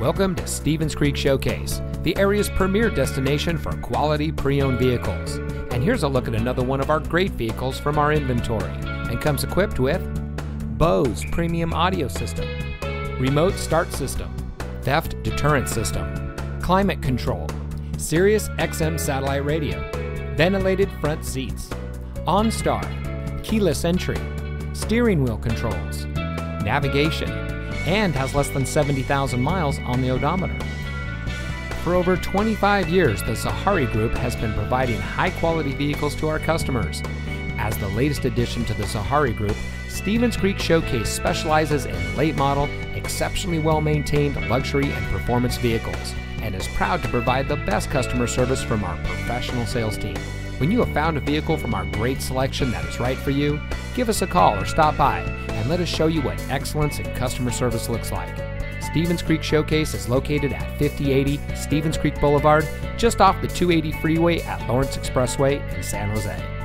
Welcome to Stevens Creek Showcase, the area's premier destination for quality pre owned vehicles. And here's a look at another one of our great vehicles from our inventory and comes equipped with Bose Premium Audio System, Remote Start System, Theft Deterrent System, Climate Control, Sirius XM Satellite Radio, Ventilated Front Seats, OnStar, Keyless Entry, Steering Wheel Controls, Navigation, and has less than 70,000 miles on the odometer. For over 25 years, the Zaheri Group has been providing high quality vehicles to our customers. As the latest addition to the Zaheri Group, Stevens Creek Showcase specializes in late model, exceptionally well maintained luxury and performance vehicles, and is proud to provide the best customer service from our professional sales team. When you have found a vehicle from our great selection that is right for you, give us a call or stop by and let us show you what excellence in customer service looks like. Stevens Creek Showcase is located at 5080 Stevens Creek Boulevard, just off the 280 freeway at Lawrence Expressway in San Jose.